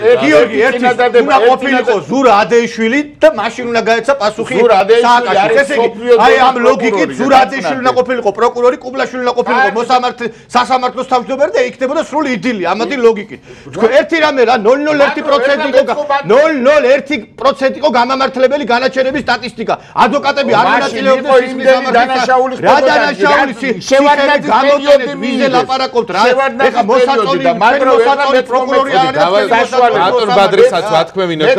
გიორგი ერთი უნდა ყოფილიყო ზურა ადეიშვილი და მაშინ უნდა გაეცა პასუხი სააკაშვილს. ესე იგი აი ამ ლოგიკით ზურა ადეიშვილი უნდა ყოფილიყო პროკურორი, კუბლაშვილი უნდა ყოფილიყო მოსამართლე სასამართლოს თავმჯდომარე და იქნებოდა სრული იძილი ამათი ლოგიკით. თქვენ ერთი რამე რა 001% იყო 001% იყო გამამართლებელი განაჩენების სტატისტიკა. ადვოკატები არ მონაწილეობდნენ იმდენი დანაშაულის რა დანაშაულის შევარდნადი გამოდენეთ ვიზე ლაპარაკობთ რა ეხა მოსაწონი და მაგრამ მოსაწონი პროკურორი არის საშუალო ბატონ ბადრესაც რა თქმევინოთ